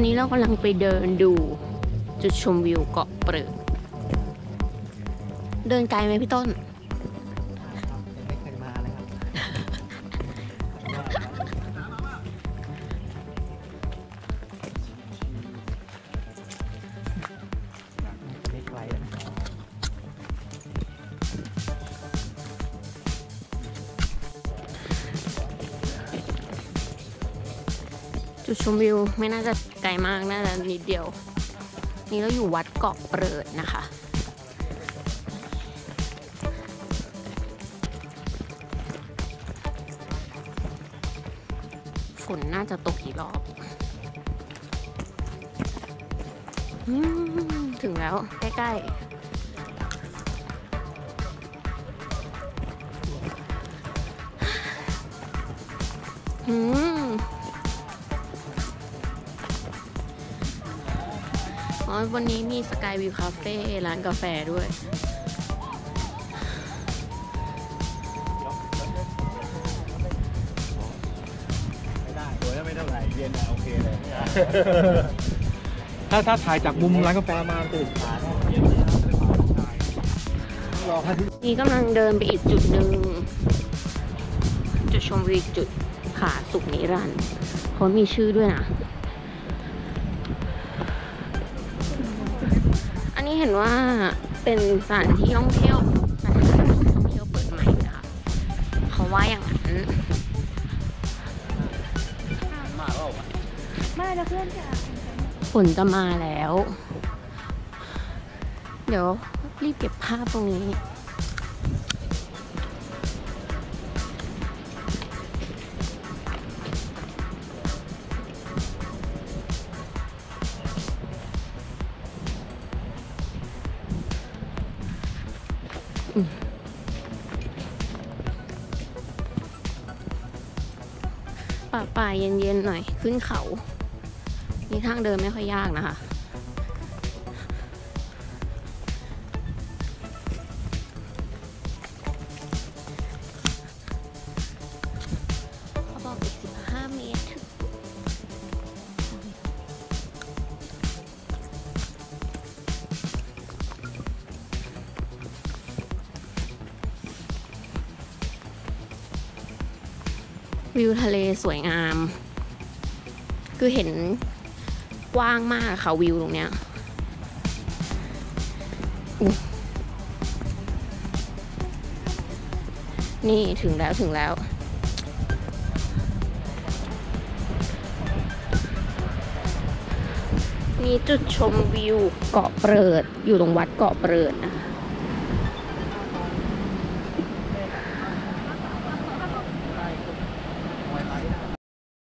อนนี้เรากำลังไปเดินดูจุดชมวิวเกาะเปลือกเดินไกลไหมพี่ต้น จุดชมวิวไม่น่าจะไกลมากน่าจะนิดเดียว นี่เราอยู่วัดเกาะเปริดนะคะฝนน่าจะตกกี่รอบอืมถึงแล้ว ใกล้ ๆอืม อ๋อวันนี้มีสกายวิวคาเฟ่ร้านกาแฟด้วย ไม่ได้โอ้ยไม่เท่าไหร่เย็นอะโอเคเลย ถ้าถ้าถ่ายจากมุมร้านกาแฟมาตื่นขาแน่เย็นเลยนะได้ผ่านผู้ชายรอพันที่นี่กำลังเดินไปอีกจุดหนึ่ง จุดชมวิวจุดผาสุกนิรันดร์เขามีชื่อด้วยนะ นนี้เห็นว่าเป็นสถานที่ท่องเที่ยวสถานที่ท่องเที่ยวเปิดใหม่นะคะเขาว่าอย่างนั้นมาแล้วไม่แล้วเพื่อนจะฝนจะมาแล้ว เดี๋ยวรีบเก็บภาพตรงนี้ ป่าป่าเย็นๆหน่อยขึ้นเขา นี่ทางเดินไม่ค่อยยากนะคะ วิวทะเลสวยงาม คือเห็นกว้างมากค่ะวิวตรงเนี้ยนี่ถึงแล้วถึงแล้ว มีจุดชมวิวเกาะเปิดอยู่ตรงวัดเกาะเปิดนะคะ